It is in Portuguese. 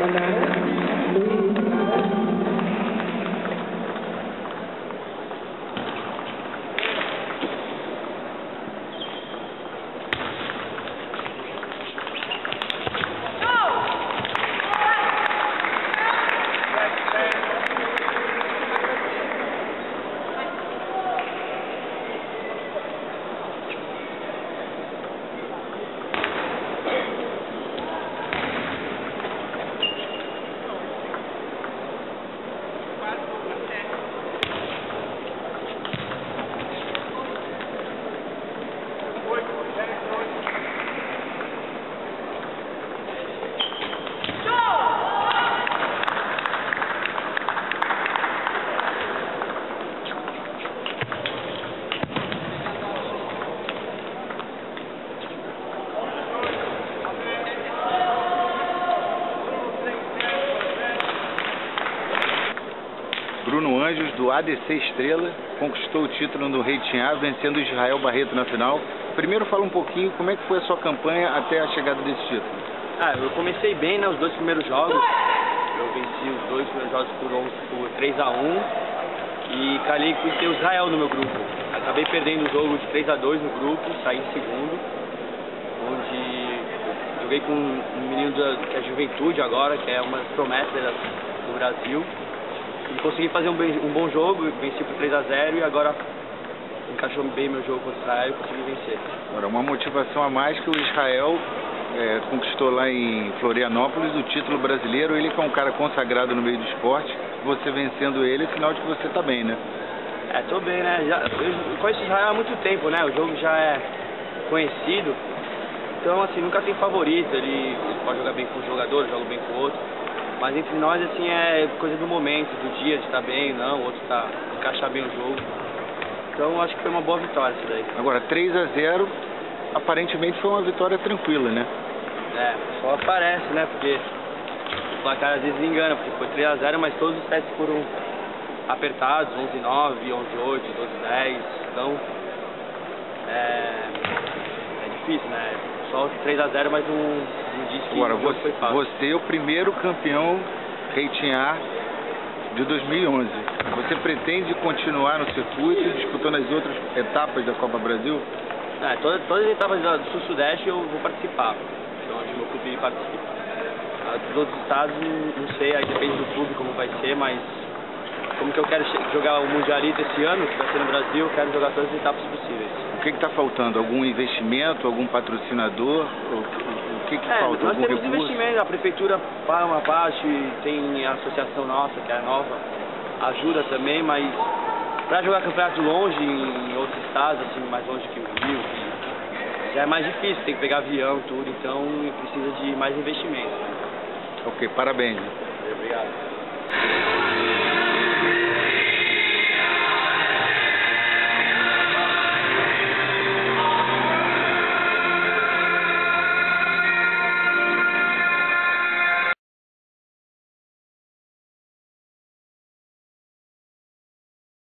Manana. Do ADC Estrela, conquistou o título no Rating A, vencendo Israel Barreto na final. Primeiro fala um pouquinho como é que foi a sua campanha até a chegada desse título. Ah, eu comecei bem, né, os dois primeiros jogos. Eu venci os dois primeiros jogos por, 11, por 3 a 1 e calhei por ter o Israel no meu grupo. Acabei perdendo o jogo de 3 a 2 no grupo, saí em segundo, onde joguei com um menino da, que é Juventude agora, que é uma das promessas do Brasil. Consegui fazer um, bem, um bom jogo, venci por 3 a 0 e agora encaixou bem meu jogo contra o Israel e consegui vencer. Agora, uma motivação a mais que o Israel é, conquistou lá em Florianópolis o título brasileiro. Ele que é um cara consagrado no meio do esporte, você vencendo ele é sinal de que você está bem, né? É, tô bem, né? Já, eu conheço o Israel há muito tempo, né? O jogo já é conhecido. Então, assim, nunca tem favorito. Ele, ele pode jogar bem com um jogador, joga bem com outro. Mas entre nós, assim, é coisa do momento, do dia, de estar bem, não, o outro tá, encaixar bem o jogo. Então, acho que foi uma boa vitória isso daí. Agora, 3 a 0 aparentemente foi uma vitória tranquila, né? É, só aparece, né? Porque o placar às vezes engana, porque foi 3 a 0 mas todos os sets foram apertados, 11 9, 11 8, 12 10. Então, é, é difícil, né? Só 3 a 0 mas que Agora, o você, você é o primeiro campeão rating A de 2011. Você pretende continuar no circuito, disputando as outras etapas da Copa Brasil? É, todas, todas as etapas do Sul-Sudeste eu vou participar, então onde meu clube participa. Ah, Dos outros estados, não sei, aí depende do clube como vai ser, mas como que eu quero jogar o Mundialito esse ano, que vai ser no Brasil, eu quero jogar todas as etapas possíveis. O que está faltando? Algum investimento, algum patrocinador? O, o que, que É, falta? nós temos recurso? investimentos, a prefeitura paga uma parte, tem a associação nossa, que é nova, ajuda também, mas para jogar campeonato longe, em outros estados, assim, mais longe que o Rio, que já é mais difícil, tem que pegar avião e tudo, então precisa de mais investimento. Ok, parabéns. Obrigado.